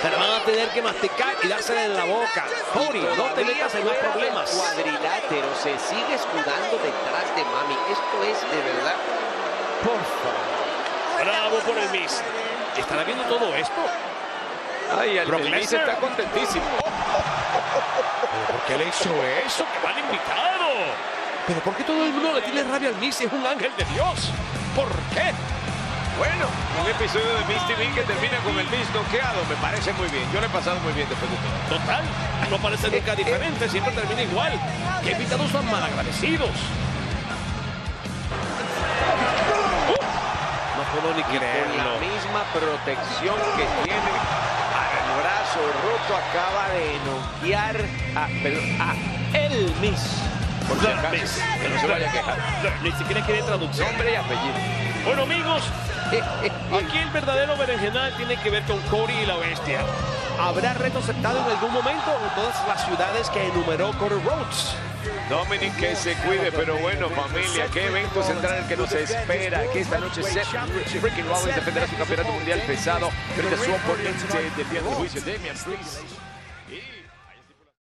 Se la van a tener que masticar y dársela en la boca. Cody, no te metas en más problemas. Cuadrilátero se sigue escudando detrás de Mami. Esto es de verdad. Por favor. Bravo por el Miss. ¿Estará viendo todo esto? Ay, el, Brock el Lesnar. está contentísimo. ¿Pero por qué le hizo eso? ¡Que mal invitado! ¿Pero por qué todo el mundo le tiene rabia al Miss si es un ángel de Dios? ¿Por qué? Bueno, un episodio de Miz TV que termina con el Miz noqueado. Me parece muy bien. Yo le he pasado muy bien después de todo. Total, no parece nunca diferente, siempre termina igual. ¡Qué invitados tan malagradecidos! No puedo ni Con la creerlo. misma protección que tiene al brazo roto, acaba de noquear a, perdón, a el Miss. Por si acaso, que no se vaya a quejar. Ni siquiera quiere traducción. Nombre y apellido. Bueno, amigos, aquí el verdadero berenjenal tiene que ver con Cody y la bestia. ¿Habrá reto aceptado en algún momento en todas las ciudades que enumeró Cody Rhodes? Dominic que se cuide, pero bueno, familia, qué evento central el que nos espera. Que esta noche Seth Freaking Rollins defenderá su campeonato mundial pesado frente a su oponente del día del juicio, Damian Priest.